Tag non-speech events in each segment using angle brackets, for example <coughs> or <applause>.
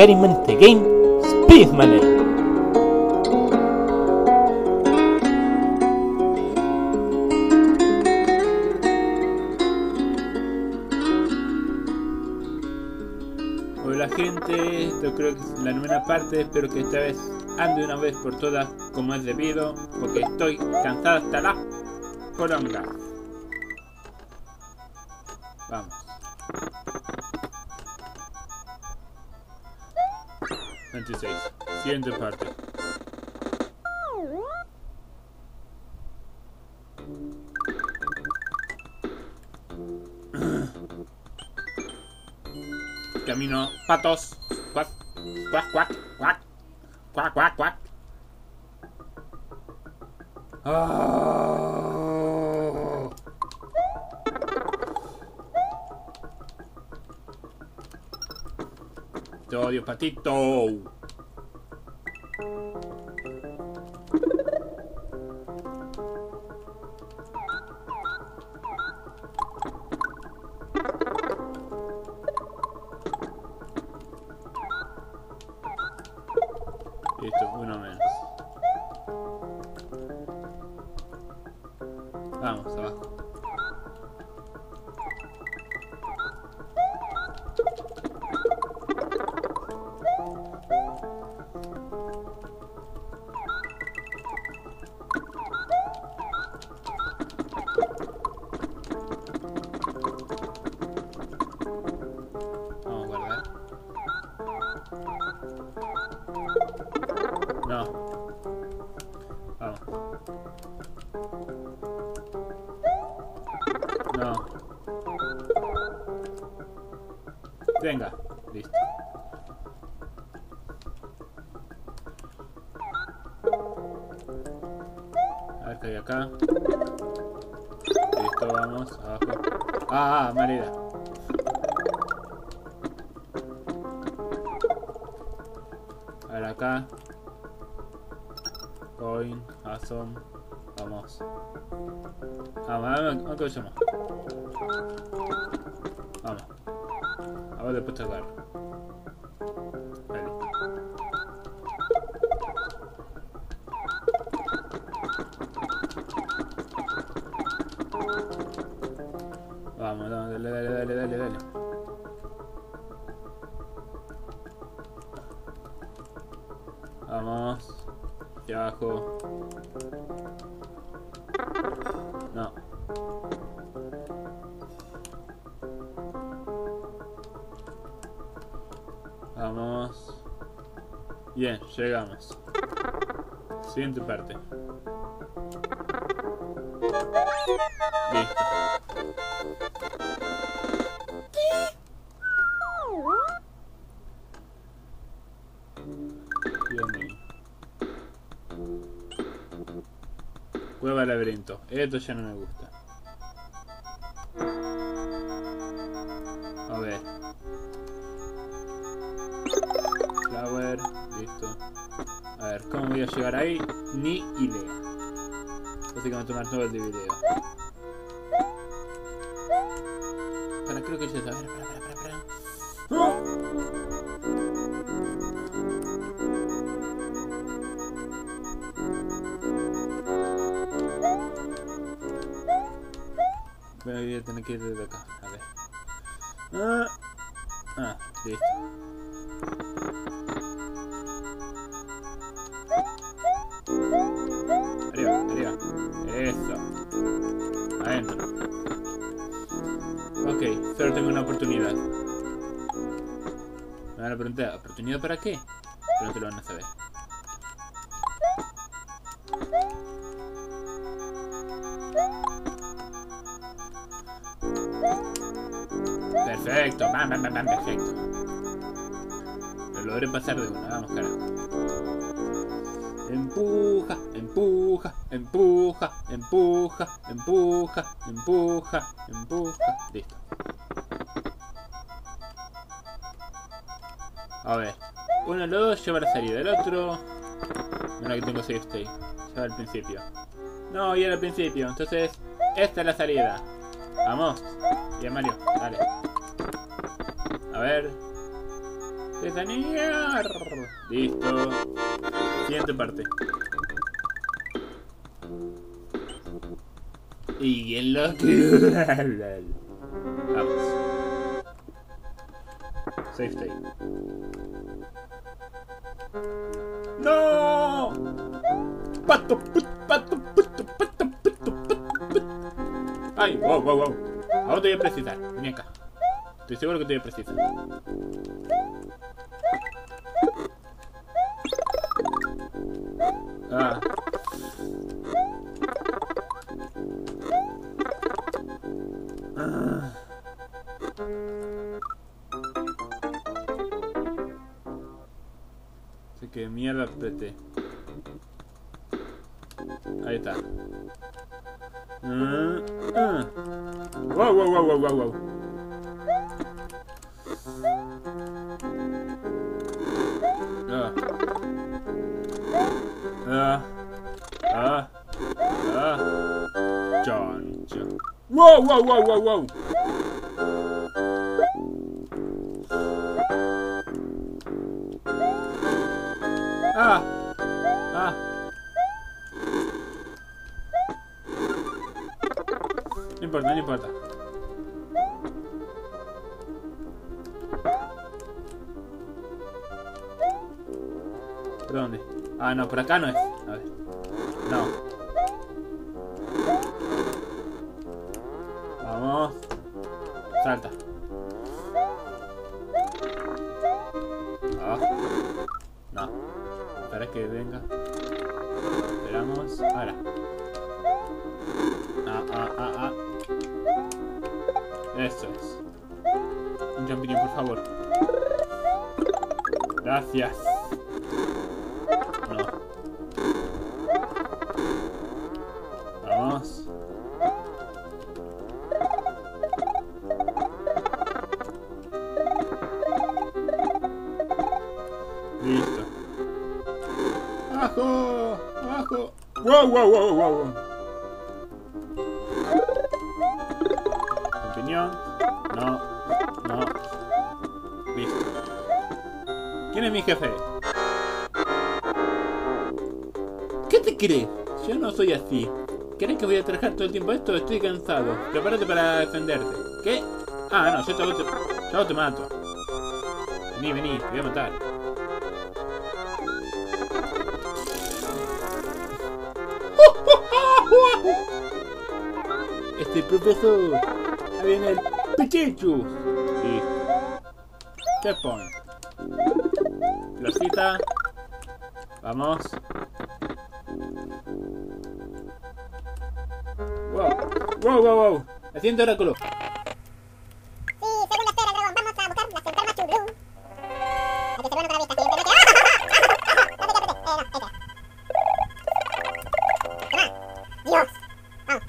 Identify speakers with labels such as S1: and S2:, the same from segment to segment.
S1: The Game Speed Money. Hola gente, esto creo que es la novena parte, espero que esta vez ande una vez por todas como es debido, porque estoy cansado hasta la poronga. Vamos. 26. Siguiente parte. <coughs> Camino patos. Cuac, cuac, cuac, cuac. Cuac, cuac. Oh. Odio, patito. Vamos. No. Venga. Listo. A ver qué hay acá. Listo, vamos. Abajo. Ah, ah, mala idea. A ver acá. Coin, Awesome. Vamos. Vamos, vamos, vamos. Vamos. A ver después te agarro. Vale. Vamos, dale, dale, dale, dale, dale. Vamos. Hacia abajo. No. Vamos. Bien, llegamos. Siguiente parte. Listo. Laberinto. Esto ya no me gusta. A ver. Flower. Listo. A ver, ¿cómo voy a llegar ahí? Ni idea. Así que me tomar todo el de video. Para, creo que ya ver, para, para, para, a tener que ir desde acá. A ver. Ah, ah listo. Arriba, arriba. Eso. Adentro. Ok, solo tengo una oportunidad. Me van a preguntar, ¿oportunidad para qué? Pero no te lo van a saber. Perfecto, perfecto. Lo logré pasar de una, vamos, carajo. Empuja, empuja, empuja, empuja, empuja, empuja, empuja. Listo. A ver. Uno de los dos lleva la salida, el otro. Bueno, que tengo save state. Lleva al principio. No, y era al principio. Entonces, esta es la salida. Vamos. Bien, Mario, dale. A ver. ¡Desanear! Listo. Siguiente parte. Y en lo que... <laughs> Vamos. Safe state. ¡No! Pato, pato, puto, pato, puto, pato. Ay, wow, wow, wow. Ahora te voy a precisar. Ven acá. Estoy seguro que a precisar. Ah. Ah. Así que mierda apreté. Ahí está. Ah, ah. Wow, wow, wow, wow, wow, wow. Ah. Ah. Ah. Chancha. Wow, wow, wow, wow, wow. Ah. Ah. No importa, no importa. ¿Por dónde? Ah, no, por acá no es. A ver. No. Vamos. Salta. Ah. No. Espera que venga. Esperamos. Ahora. Ah, ah, ah, ah. Eso es. Un champiñón, por favor. Gracias. ¡Wow. Champiñón. No. No. Listo. ¿Quién es mi jefe? ¿Qué te crees? Yo no soy así. ¿Crees que voy a trabajar todo el tiempo esto? Estoy cansado. Prepárate para defenderte. ¿Qué? Ah, no, yo te, yo te mato. Vení, vení, te voy a matar. Este profesor. Ahí viene el Pichichu. Y. Checkpoint. Florcita. Vamos. Wow. Wow, wow, wow. Haciendo oráculo.
S2: Sí, segunda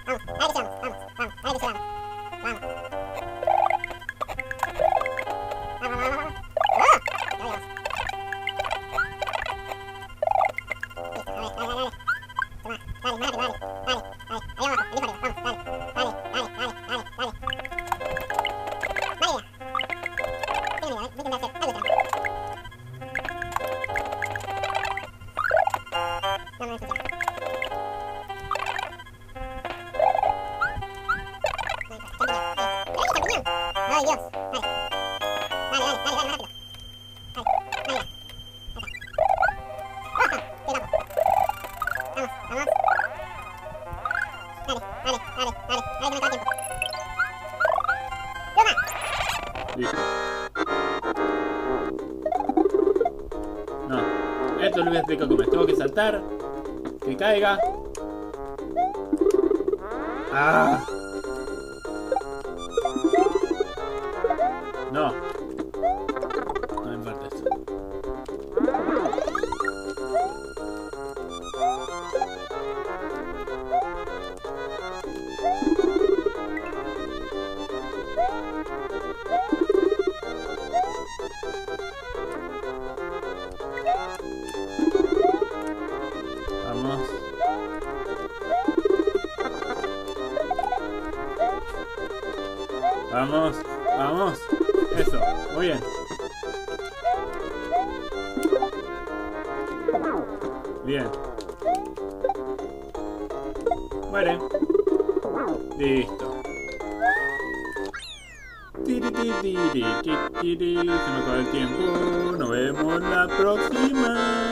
S2: esfera, Que
S1: caiga. ¡Ah! No Bien. Muere. Listo. Se me acaba el tiempo. Nos vemos la próxima.